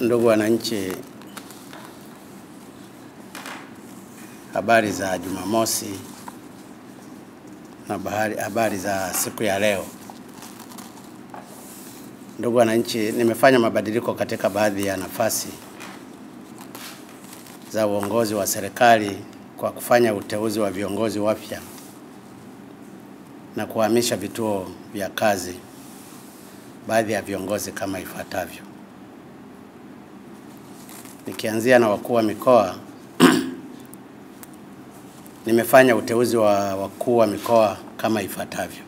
Ndugu wananchi, habari za Jumamosi na bahari, habari za siku ya leo. Ndugu wananchi, nimefanya mabadiliko katika baadhi ya nafasi za uongozi wa serikali kwa kufanya uteuzi wa viongozi wapya na kuhamisha vituo vya kazi baadhi ya viongozi kama ifuatavyo. Nikianzia na wakuu wa mikoa nimefanya uteuzi wa wakuu wa mikoa kama ifuatavyo.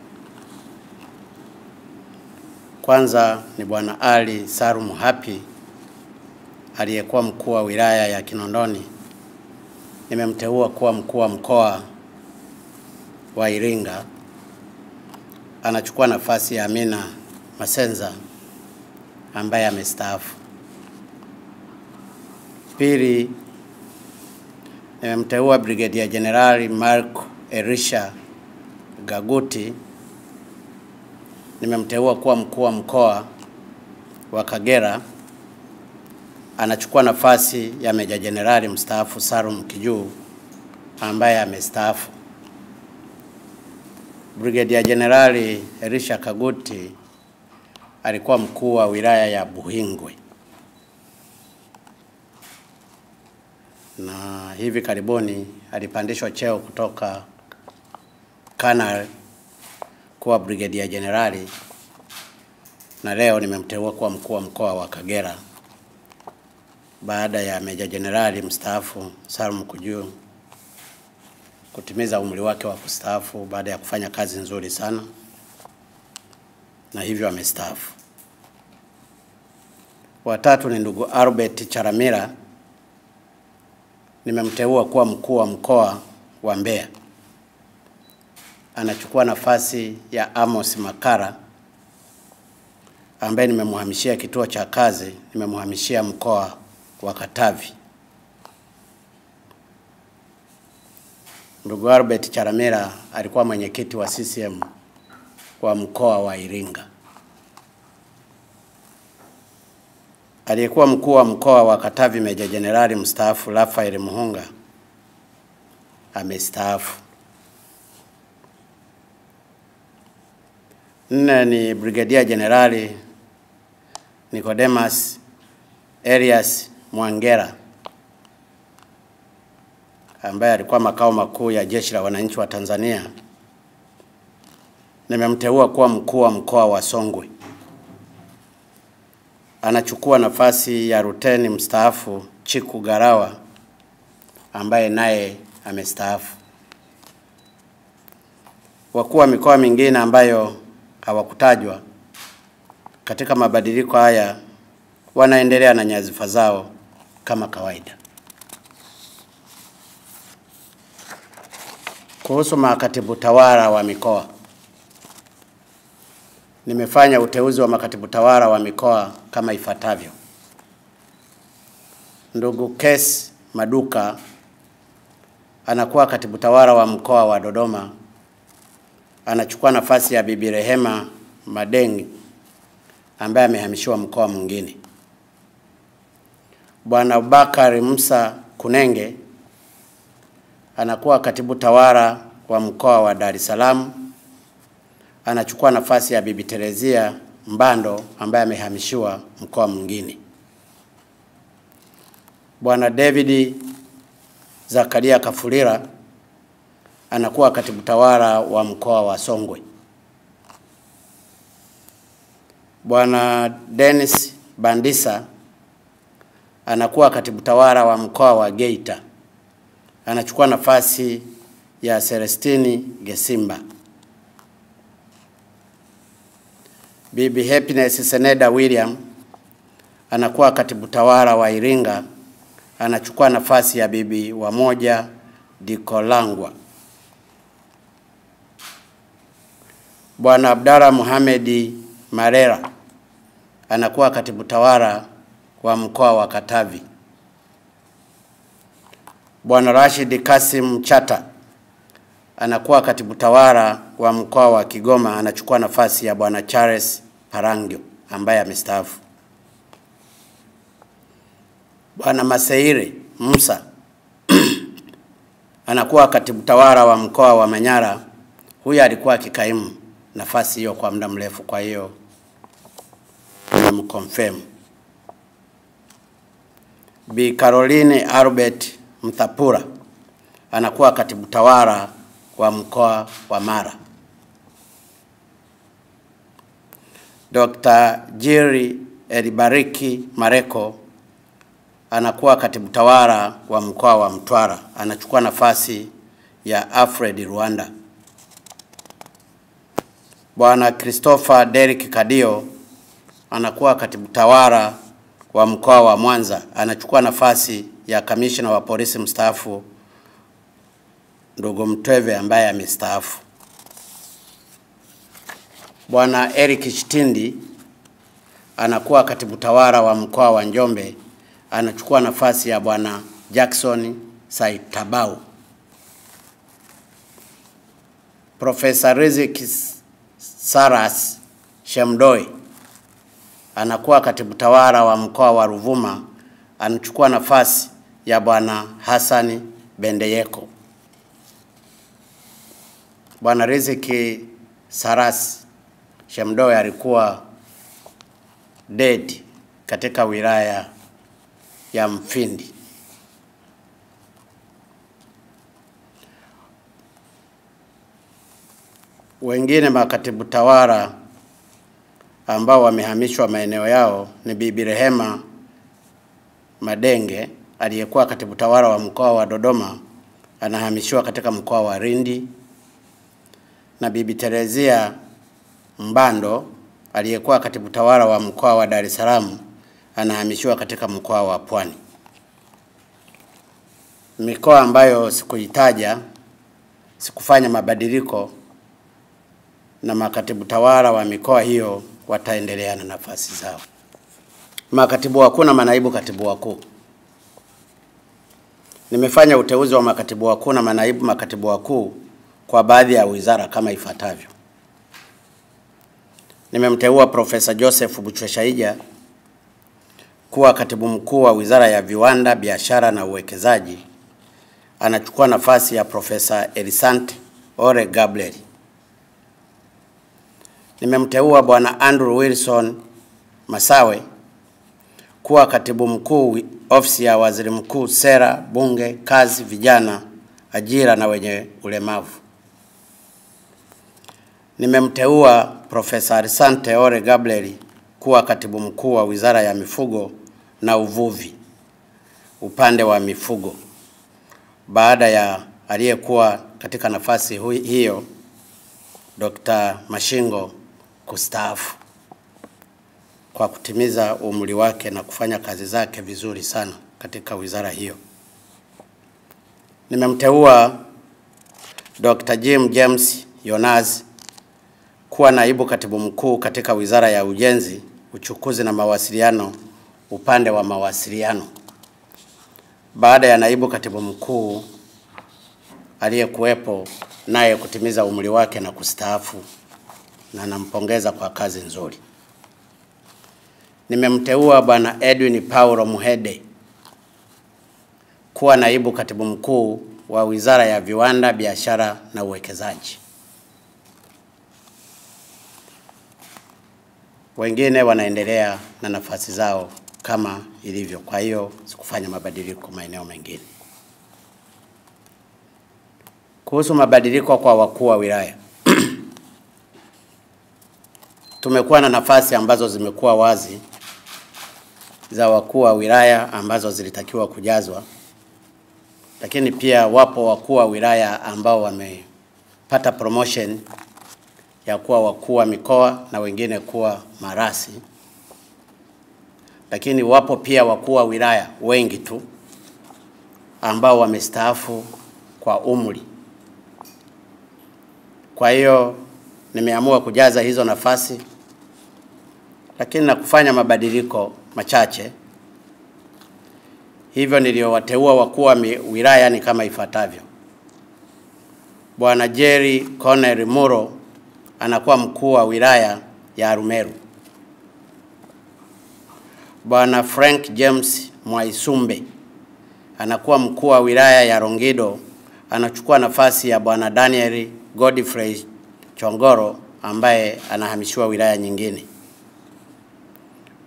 Kwanza ni Bwana Ali Salum Hapi aliyekuwa mkuu wa wilaya ya Kinondoni, nimemteua kuwa mkuu wa mkoa wa Iringa. Anachukua nafasi ya Amina Masenza ambaye amestaafu. Pili, nimemteua Brigedia Jenerali Mark erisha Gaguti, nimemteua kuwa mkuu wa mkoa wa Kagera. Anachukua nafasi ya Meja Jenerali mstaafu Salum Kijuu ambaye amestaafu. Brigedia Jenerali erisha Kaguti alikuwa mkuu wa wilaya ya Buhingwe na hivi karibuni alipandishwa cheo kutoka kanali kuwa brigedia jenerali, na leo nimemteua kuwa mkuu wa mkoa wa Kagera baada ya meja jenerali mstaafu Salum Kujuu kutimiza umri wake wa kustaafu baada ya kufanya kazi nzuri sana na hivyo amestaafu. Watatu ni ndugu Albert Charamira, nimemteua kuwa mkuu wa mkoa wa Mbeya. Anachukua nafasi ya Amos Makara ambaye nimemhamishia kituo cha kazi, nimemhamishia mkoa wa Katavi. Ndugu Albert Charamira alikuwa mwenyekiti wa CCM wa mkoa wa Iringa. Aliyekuwa mkuu wa mkoa wa Katavi Meja Jenerali mstaafu Rafael Muhunga amestaafu. Nne ni Brigedia Jenerali Nicodemus Elias Mwangera ambaye alikuwa makao makuu ya Jeshi la Wananchi wa Tanzania. Nimemteua kuwa mkuu wa mkoa wa Songwe. Anachukua nafasi ya ruteni mstaafu Chiku Garawa ambaye naye amestaafu. Wakuu wa mikoa mingine ambayo hawakutajwa katika mabadiliko haya wanaendelea na nyadhifa zao kama kawaida. Kuhusu makatibu tawala wa mikoa, nimefanya uteuzi wa makatibu tawala wa mikoa kama ifuatavyo. Ndugu Kes Maduka anakuwa katibu tawala wa mkoa wa Dodoma, anachukua nafasi ya Bibi Rehema Madengi ambaye amehamishiwa mkoa mwingine. Bwana Bakari Musa Kunenge anakuwa katibu tawala wa mkoa wa Dar es Salaam, anachukua nafasi ya Bibi Terezia Mbando ambaye amehamishiwa mkoa mwingine. Bwana David Zakaria Kafulira anakuwa katibu tawala wa mkoa wa Songwe. Bwana Dennis Bandisa anakuwa katibu tawala wa mkoa wa Geita, anachukua nafasi ya Celestini Gesimba. Bibi Happiness Seneda William anakuwa katibu tawala wa Iringa, anachukua nafasi ya Bibi Wamoja Dikolangwa. Bwana Abdalla Muhamedi Marera anakuwa katibu tawala wa mkoa wa Katavi. Bwana Rashid Kasim Chata anakuwa katibu tawala wa mkoa wa Kigoma, anachukua nafasi ya bwana Charles Parangio ambaye amestaafu. Bwana Maseire Musa anakuwa katibu tawala wa mkoa wa Manyara. Huyu alikuwa akikaimu nafasi hiyo kwa muda mrefu, kwa hiyo nimemconfirm. Bi Caroline Albert Mthapura anakuwa katibu tawala wa mkoa wa Mara. Dr. Jerry Elibariki Mareko anakuwa katibu tawala wa mkoa wa Mtwara, anachukua nafasi ya Alfred Rwanda. Bwana Christopher Derrick Kadio anakuwa katibu tawala wa mkoa wa Mwanza, anachukua nafasi ya kamishna wa polisi mstaafu ndugu Mtweve ambaye amestaafu. Bwana Eric Chitindi anakuwa katibu tawala wa mkoa wa Njombe, anachukua nafasi ya bwana Jackson Saitabau. Profesa Rizik Saras Shemdoi anakuwa katibu tawala wa mkoa wa Ruvuma, anachukua nafasi ya bwana Hasani Bendeyeko. Bwana Riziki Saras Shemdoe alikuwa dead katika wilaya ya Mfindi. Wengine makatibu tawala ambao wamehamishwa maeneo yao ni Bibi Rehema Madenge aliyekuwa katibu tawala wa mkoa wa Dodoma anahamishiwa katika mkoa wa Lindi, na Bibi Terezia Mbando aliyekuwa katibu tawala wa mkoa wa Dar es Salaam anahamishiwa katika mkoa wa Pwani. Mikoa ambayo sikuitaja, sikufanya mabadiliko, na makatibu tawala wa mikoa hiyo wataendelea na nafasi zao. Makatibu wakuu na manaibu katibu wakuu, nimefanya uteuzi wa makatibu wakuu na manaibu makatibu wakuu kwa baadhi ya wizara kama ifuatavyo. Nimemteua Profesa Joseph Buchweshaija kuwa katibu mkuu wa Wizara ya Viwanda, Biashara na Uwekezaji. Anachukua nafasi ya Profesa elisant Ore Gabriel. Nimemteua Bwana Andrew Wilson Masawe kuwa katibu mkuu Ofisi ya Waziri Mkuu, Sera, Bunge, Kazi, Vijana, Ajira na wenye ulemavu. Nimemteua Profesa Arisante Ore Gabriel kuwa katibu mkuu wa Wizara ya Mifugo na Uvuvi, upande wa mifugo, baada ya aliyekuwa katika nafasi hui, hiyo Dr. Mashingo kustaafu kwa kutimiza umri wake na kufanya kazi zake vizuri sana katika wizara hiyo. Nimemteua Dr. Jim James Yonas kuwa naibu katibu mkuu katika Wizara ya Ujenzi, Uchukuzi na Mawasiliano, upande wa mawasiliano, baada ya naibu katibu mkuu aliyekuwepo naye kutimiza umri wake na kustaafu, na nampongeza kwa kazi nzuri. Nimemteua Bwana Edwin Paulo Muhede kuwa naibu katibu mkuu wa Wizara ya Viwanda, Biashara na Uwekezaji. Wengine wanaendelea na nafasi zao kama ilivyo, kwa hiyo sikufanya mabadiliko maeneo mengine. Kuhusu mabadiliko kwa wakuu wa wilaya. Tumekuwa na nafasi ambazo zimekuwa wazi za wakuu wa wilaya ambazo zilitakiwa kujazwa, lakini pia wapo wakuu wa wilaya ambao wamepata promotion ya kuwa wakuu wa mikoa na wengine kuwa marasi, lakini wapo pia wakuu wa wilaya wengi tu ambao wamestaafu kwa umri. Kwa hiyo nimeamua kujaza hizo nafasi, lakini na kufanya mabadiliko machache. Hivyo niliowateua wakuu wa wilaya ni kama ifuatavyo: Bwana Jerry Cornel Muro anakuwa mkuu wa wilaya ya Arumeru. Bwana Frank James Mwaisumbe anakuwa mkuu wa wilaya ya Rongido, anachukua nafasi ya bwana Daniel Godfrey Chongoro ambaye anahamishiwa wilaya nyingine.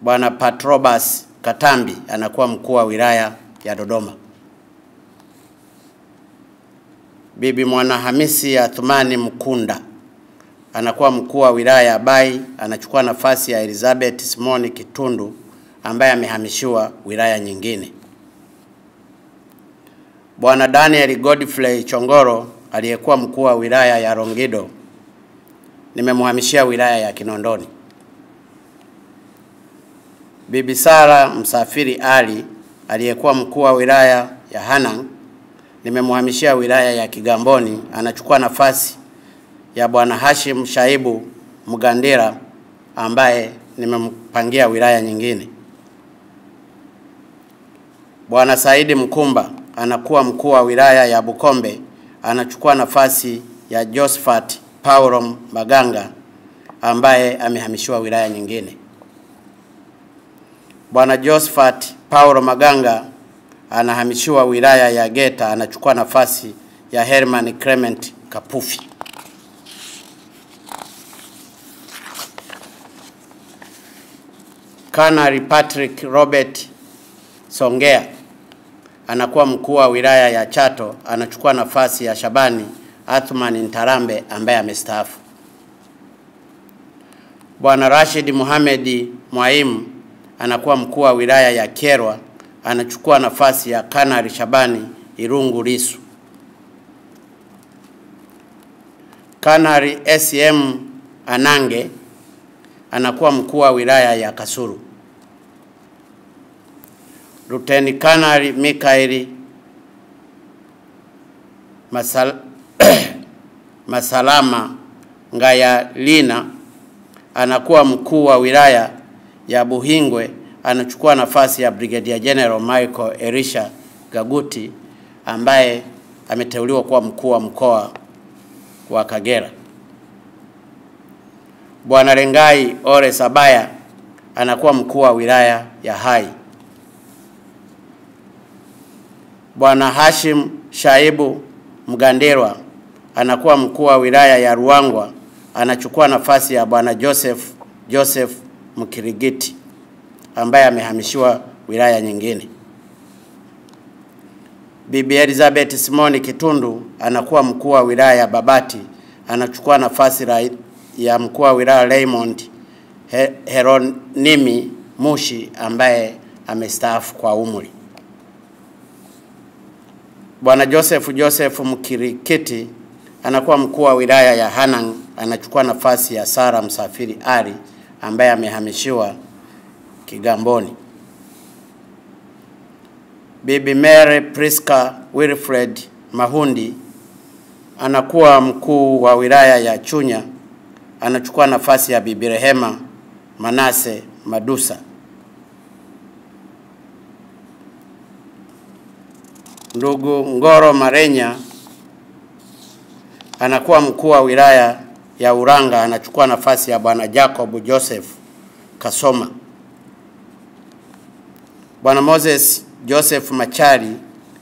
Bwana Patrobas Katambi anakuwa mkuu wa wilaya ya Dodoma. Bibi Mwana Hamisi Athumani Mkunda anakuwa mkuu wa wilaya ya Bai, anachukua nafasi ya Elizabeth Simoni Kitundu ambaye amehamishiwa wilaya nyingine. Bwana Daniel Godfrey Chongoro aliyekuwa mkuu wa wilaya ya Rongido nimemhamishia wilaya ya Kinondoni. Bibi Sara Msafiri Ali aliyekuwa mkuu wa wilaya ya Hanang nimemhamishia wilaya ya Kigamboni, anachukua nafasi ya bwana Hashim Shaibu Mgandira ambaye nimempangia wilaya nyingine. Bwana Saidi Mkumba anakuwa mkuu wa wilaya ya Bukombe, anachukua nafasi ya Josephat Paulo Maganga ambaye amehamishiwa wilaya nyingine. Bwana Josephat Paulo Maganga anahamishiwa wilaya ya Geta, anachukua nafasi ya Herman Clement Kapufi. Kanali Patrick Robert Songea anakuwa mkuu wa wilaya ya Chato, anachukua nafasi ya Shabani Athman Ntarambe ambaye amestaafu. Bwana Rashid Mohamed Mwaimu anakuwa mkuu wa wilaya ya Kyerwa, anachukua nafasi ya kanari Shabani Irungu Lisu. kanari SM Anange anakuwa mkuu wa wilaya ya Kasulu. Luteni Kanali Mikaeli Masal Masalama Ngayalina anakuwa mkuu wa wilaya ya Buhingwe, anachukua nafasi ya Brigadier General Michael erisha Gaguti ambaye ameteuliwa kuwa mkuu wa mkoa wa Kagera. Bwana Lengai Ore Sabaya anakuwa mkuu wa wilaya ya Hai. Bwana Hashim Shaibu Mgandirwa anakuwa mkuu wa wilaya ya Ruangwa, anachukua nafasi ya bwana Joseph Joseph Mkirigiti ambaye amehamishiwa wilaya nyingine. Bibi Elizabeth Simoni Kitundu anakuwa mkuu wa wilaya ya Babati, anachukua nafasi ya mkuu wa wilaya Raymond Heronimi Mushi ambaye amestaafu kwa umri. Bwana Joseph Joseph Mkirikiti anakuwa mkuu wa wilaya ya Hanang, anachukua nafasi ya Sara Msafiri Ali ambaye amehamishiwa Kigamboni. Bibi Mary Priska Wilfred Mahundi anakuwa mkuu wa wilaya ya Chunya, anachukua nafasi ya Bibi Rehema Manase Madusa. Ndugu Ngoro Marenya anakuwa mkuu wa wilaya ya Uranga, anachukua nafasi ya bwana Jacob Joseph Kasoma. Bwana Moses Joseph Machari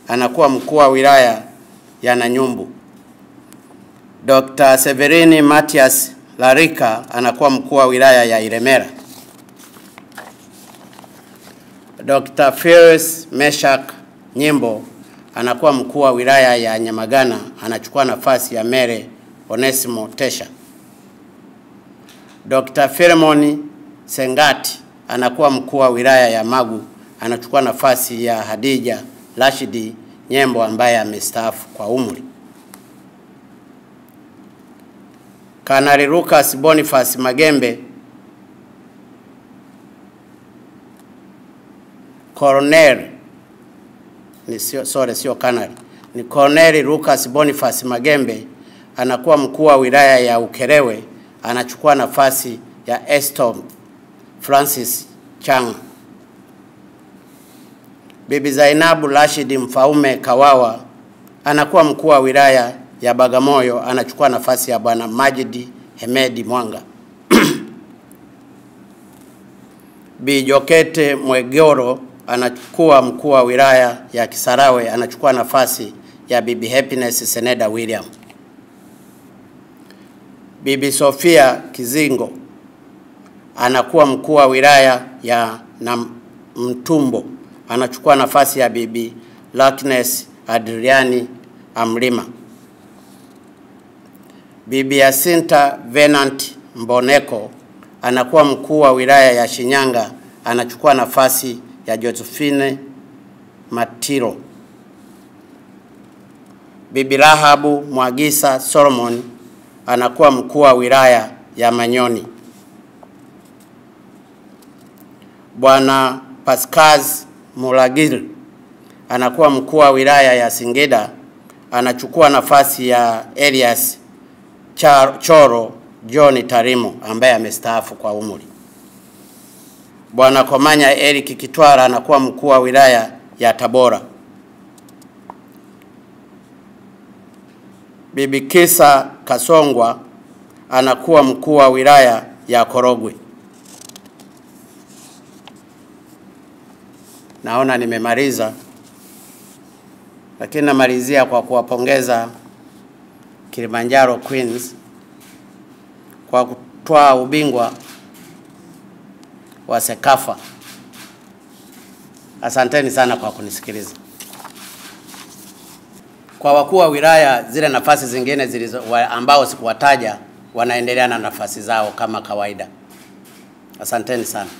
anakuwa mkuu wa wilaya ya Nanyumbu. Dr. Severini Matias Larika anakuwa mkuu wa wilaya ya Iremera. Dr. Ferris Meshak Nyimbo anakuwa mkuu wa wilaya ya Nyamagana, anachukua nafasi ya Mere Onesimo Tesha. Dr. Philemon Sengati anakuwa mkuu wa wilaya ya Magu, anachukua nafasi ya Hadija Rashidi Nyembo ambaye amestaafu kwa umri. Kanali Lucas Boniface Magembe, Colonel ni sio, sorry, sio kanali, ni Colonel Lucas Boniface Magembe anakuwa mkuu wa wilaya ya Ukerewe, anachukua nafasi ya Estom Francis Chang. Bibi Zainabu Rashid Mfaume Kawawa anakuwa mkuu wa wilaya ya Bagamoyo, anachukua nafasi ya bwana Majidi Hemedi Mwanga. Bi Jokete Mwegoro anakuwa mkuu wa wilaya ya Kisarawe, anachukua nafasi ya Bibi Happiness Seneda William. Bibi Sofia Kizingo anakuwa mkuu wa wilaya ya mtumbo anachukua nafasi ya Bibi Lakness Adriani Amlima. Bibi Yasinta Venant Mboneko anakuwa mkuu wa wilaya ya Shinyanga, anachukua nafasi ya Josephine Matiro. Bibi Rahabu Mwagisa Solomon anakuwa mkuu wa wilaya ya Manyoni. Bwana Pascaz Mulagil anakuwa mkuu wa wilaya ya Singida, anachukua nafasi ya Elias Choro John Tarimo ambaye amestaafu kwa umri. Bwana Komanya Eric Kitwara anakuwa mkuu wa wilaya ya Tabora. Bibi Kisa Kasongwa anakuwa mkuu wa wilaya ya Korogwe. Naona nimemaliza, lakini namalizia kwa kuwapongeza Kilimanjaro Queens kwa kutwaa ubingwa wa Sekafa. Asanteni sana kwa kunisikiliza. Kwa wakuu wa wilaya, zile nafasi zingine zilizo wa, ambao sikuwataja wanaendelea na nafasi zao kama kawaida. Asanteni sana.